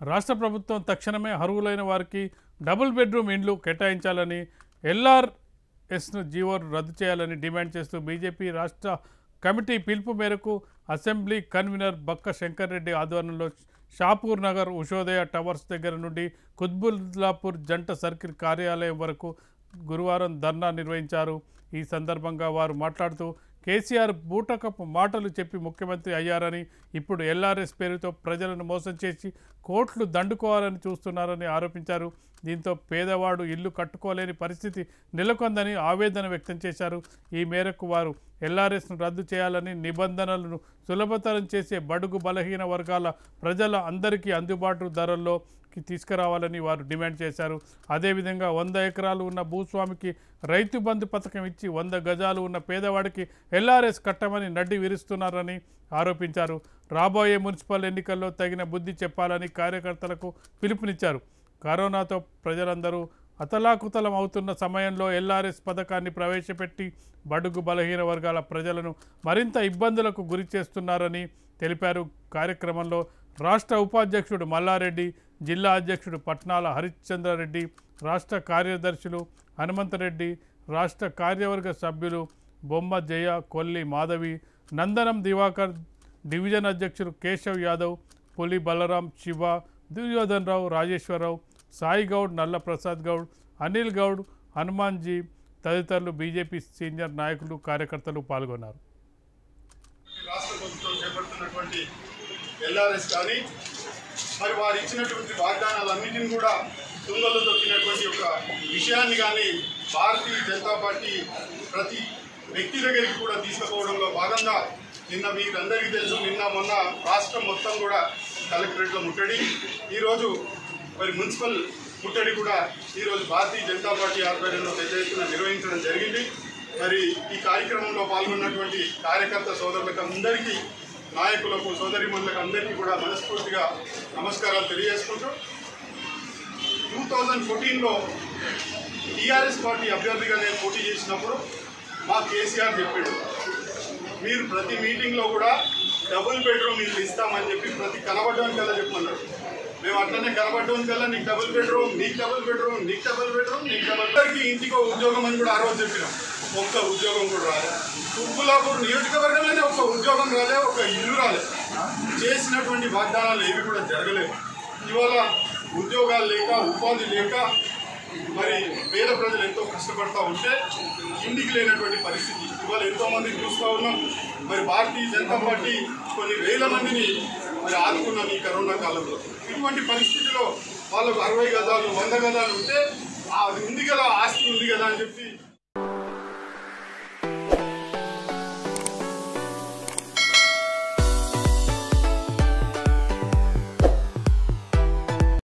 రాష్ట్ర ప్రభుత్వం తక్షణమే అర్హులైన వారికి డబుల్ బెడ్రూమ్ ఇండ్లు కేటాయించాలని ఎల్ఆర్ఎస్ను జీవో రద్దు చేయాలని డిమాండ్ చేస్తూ బీజేపీ రాష్ట్ర కమిటీ పిలుపు మేరకు అసెంబ్లీ కన్వీనర్ బక్క శంకర్ రెడ్డి ఆధ్వర్యంలో షాపూర్ నగర్ ఉషోదయ టవర్స్ దగ్గర నుండి కుత్బుల్లాపూర్ జంట సర్కిల్ కార్యాలయం వరకు గురువారం ధర్నా నిర్వహించారు. ఈ సందర్భంగా వారు మాట్లాడుతూ కేసీఆర్ బూటకపు మాటలు చెప్పి ముఖ్యమంత్రి అయ్యారని ఇప్పుడు ఎల్ఆర్ఎస్ పేరుతో ప్రజలను మోసం చేసి కోట్లు దండుకోవాలని చూస్తున్నారని ఆరోపించారు. దీంతో పేదవాడు ఇల్లు కట్టుకోలేని పరిస్థితి నెలకొందని ఆవేదన వ్యక్తం చేశారు. ఈ మేరకు వారు ఎల్ఆర్ఎస్ను రద్దు చేయాలని నిబంధనలను సులభతరం చేసే బడుగు బలహీన వర్గాల ప్రజల అందరికీ అందుబాటు ధరల్లో తీసుకురావాలని వారు డిమాండ్ చేశారు. అదేవిధంగా వంద ఎకరాలు ఉన్న భూస్వామికి రైతు బంధు పథకం ఇచ్చి వంద గజాలు ఉన్న పేదవాడికి ఎల్ఆర్ఎస్ కట్టమని నడ్డి విరుస్తున్నారని ఆరోపించారు. రాబోయే మున్సిపల్ ఎన్నికల్లో తగిన బుద్ధి చెప్పాలని కార్యకర్తలకు పిలుపునిచ్చారు. కరోనాతో ప్రజలందరూ అతలాకుతలం అవుతున్న సమయంలో ఎల్ఆర్ఎస్ పథకాన్ని ప్రవేశపెట్టి బడుగు బలహీన వర్గాల ప్రజలను మరింత ఇబ్బందులకు గురి చేస్తున్నారని తెలిపారు. కార్యక్రమంలో రాష్ట్ర ఉపాధ్యక్షుడు మల్లారెడ్డి జిల్లా అధ్యక్షుడు పట్నాల హరిశ్చంద్రారెడ్డి రాష్ట్ర కార్యదర్శులు హనుమంతరెడ్డి రాష్ట్ర కార్యవర్గ సభ్యులు బొమ్మ జయ కొల్లి మాధవి నందనం దివాకర్ డివిజన్ అధ్యక్షుడు కేశవ్ యాదవ్ పులి బలరాం శివ దుర్యోధన్ రావు రాజేశ్వరరావు సాయి గౌడ్ నల్ల ప్రసాద్ గౌడ్ అనిల్ గౌడ్ హనుమాన్జీ తదితరులు బీజేపీ సీనియర్ నాయకులు కార్యకర్తలు పాల్గొన్నారు. రాష్ట్ర ప్రభుత్వం చేపడుతున్నటువంటి ఎల్ఆర్ఎస్ కానీ మరి వారు ఇచ్చినటువంటి వాగ్దానాలన్నింటినీ కూడా తుంగలో దొక్కినటువంటి ఒక విషయాన్ని కానీ భారతీయ జనతా పార్టీ ప్రతి వ్యక్తి దగ్గరికి కూడా తీసుకుపోవడంలో భాగంగా నిన్న మీరందరికీ తెలుసు నిన్న మొన్న రాష్ట్రం మొత్తం కూడా కలెక్టరేట్లో ముట్టడి. ఈరోజు మరి మున్సిపల్ ముట్టడి కూడా ఈరోజు భారతీయ జనతా పార్టీ ఆధ్వర్యంలో పెద్ద ఎత్తున నిర్వహించడం జరిగింది. మరి ఈ కార్యక్రమంలో పాల్గొన్నటువంటి కార్యకర్త సోదరులకు అందరికీ నాయకులకు సోదరిమణులకు అందరికీ కూడా మనస్ఫూర్తిగా నమస్కారాలు తెలియజేసుకుంటూ టూ థౌజండ్ ఫోర్టీన్లో టీఆర్ఎస్ పార్టీ అభ్యర్థిగా నేను పోటీ చేసినప్పుడు మా కేసీఆర్ చెప్పాడు మీరు ప్రతి మీటింగ్లో కూడా డబుల్ బెడ్రూమ్ ఇల్లు ఇస్తామని చెప్పి ప్రతి కనబడడానికి కల్లా చెప్పమన్నారు మేము అట్లనే కనబడ్డం కల్లా నీకు డబుల్ బెడ్రూమ్ నీకు డబుల్ బెడ్రూమ్ నీకు డబుల్ బెడ్రూమ్ నీకు డబుల్ అందరికీ ఇంటికి ఉద్యోగం అని కూడా ఆ రోజు చెప్పినాం. ఒక్క ఉద్యోగం కూడా రాలే. తుప్పులాపూర్ నియోజకవర్గంలోనే ఒక్క ఉద్యోగం రాలే ఒక ఇల్లు రాలే. చేసినటువంటి వాగ్దానాలు ఏవి కూడా జరగలేదు. ఇవాళ ఉద్యోగాలు లేక ఉపాధి లేక మరి పేద ప్రజలు ఎంతో కష్టపడతా ఉంటే ఇంటికి లేనటువంటి పరిస్థితి. ఇవాళ ఎంతో చూస్తూ ఉన్నాం. మరి భారతీయ జనతా పార్టీ కొన్ని వేల మందిని మరి ఆదుకున్నాం ఈ కరోనా కాలంలో. ఇటువంటి పరిస్థితిలో వాళ్ళకు అరవై గదాలు వంద గదాలు ఉంటే అది ఉంది కదా ఆస్తి ఉంది కదా అని చెప్పి